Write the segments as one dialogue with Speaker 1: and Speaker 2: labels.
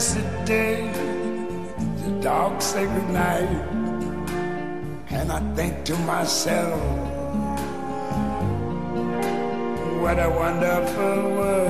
Speaker 1: blessed day, the dark, sacred night, and I think to myself, what a wonderful world.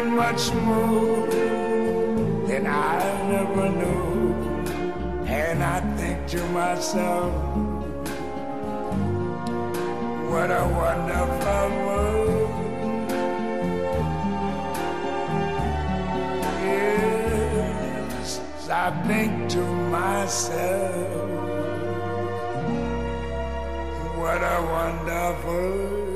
Speaker 1: Much more than I never knew. And I think to myself, what a wonderful world. Yes, I think to myself, what a wonderful